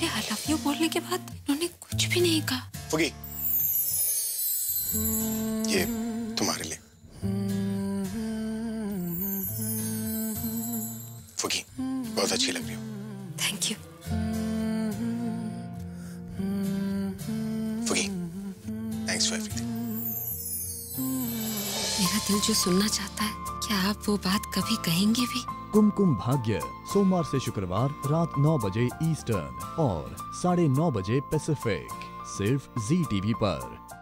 मेरे I love you बोलने के बाद उन्होंने कुछ भी नहीं कहा। फुगी ये तुम्हारे लिए। फुगी बहुत अच्छी लग रही हो। थैंक यू फुगी थैंक्स फॉर एवरीथिंग मेरा दिल जो सुनना चाहता है क्या आप वो बात कभी कहेंगे भी? कुमकुम भाग्य, सोमवार से शुक्रवार रात 9 बजे ईस्टर्न और साढ़े नौ बजे पैसिफिक, सिर्फ़ जी टीवी पर।